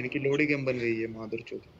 इनकी लोड़ी गेम बन गई है माधुर चौथ